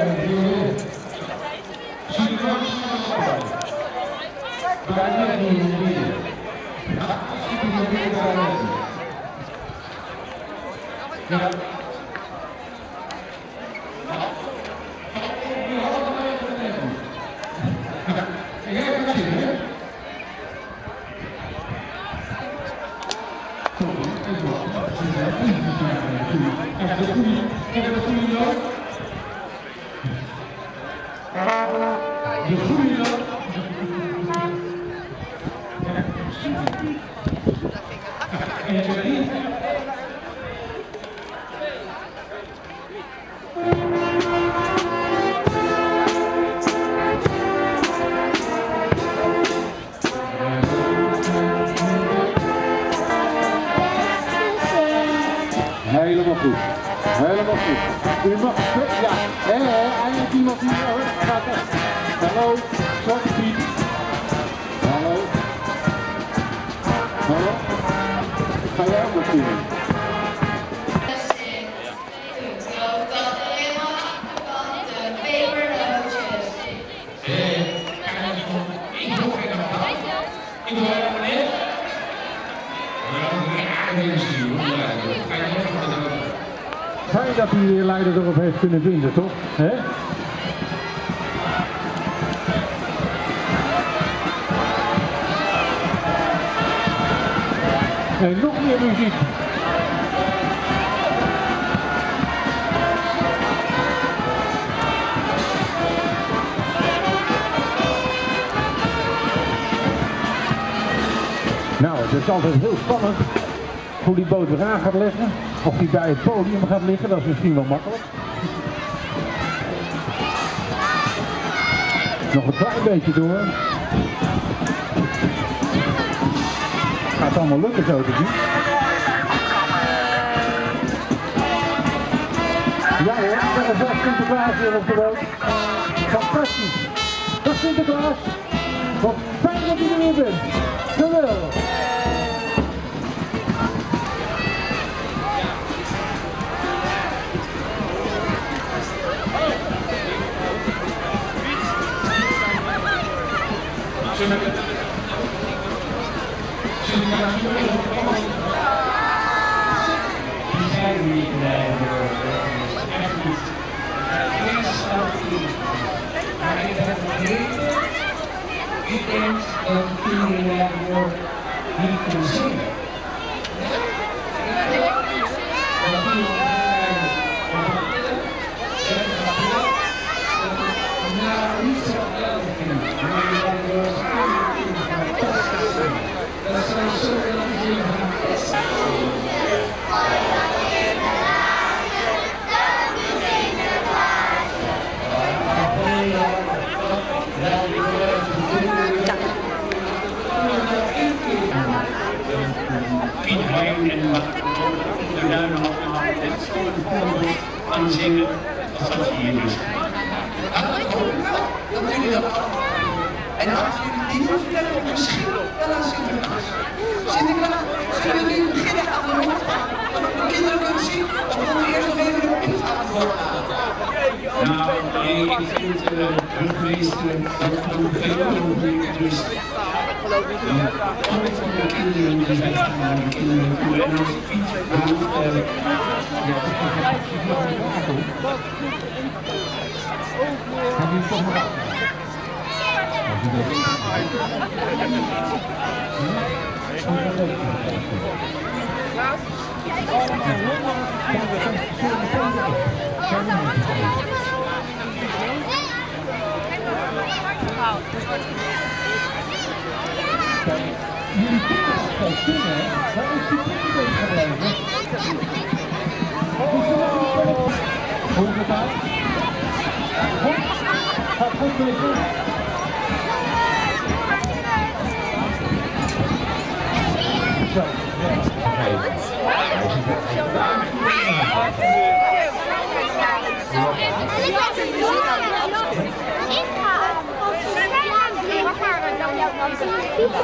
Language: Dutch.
Yeah. Helemaal goed. Helemaal goed. U mag... Ja, hé, hé, eindelijk iemand die... Hallo, Zwarte Piet. Hallo. Hallo. Ga jij ook dat helemaal achterkant, de pepernootjes. Fijn dat hij Leider erop heeft kunnen vinden, toch? Hè? En nog meer muziek. Nou, het is altijd heel spannend hoe die boot weer gaat liggen. Of die bij het podium gaat liggen, dat is misschien wel makkelijk. Nog een klein beetje door. Gaat allemaal lukken zo te zien. Ja hoor, er is Sinterklaas weer op de boot. Fantastisch. Dag Sinterklaas. Wat fijn dat je er weer bent. Geweldig. Weekends en kinderen voor niet kunnen zingen. Nou, niet zo elke kind, maar je kan wel Dat zou zo wel zingen. Piet Hein en de duinen allemaal en zo'n voorbeeld aan zingen als dat hier is. Dan doen jullie dat allemaal. En als jullie die doen, vertellen we misschien wel aan Sinterklaas. Sinterklaas, zullen we nu beginnen aan de rond? Dat de kinderen kunnen zien, of moeten we eerst nog even de Piet aan het woord laten? Nou, nee, ik vind uh, burgemeester dat van veel meer dus altijd van de kinderen die zijn van de kinderen toe. En als Piet aan, uh, ja, Gaan jullie kunnen al zingen, waar is die printer gebleven? Hoe is het uit? Goed. Gaat goed, Christen. Zo, ja. Ik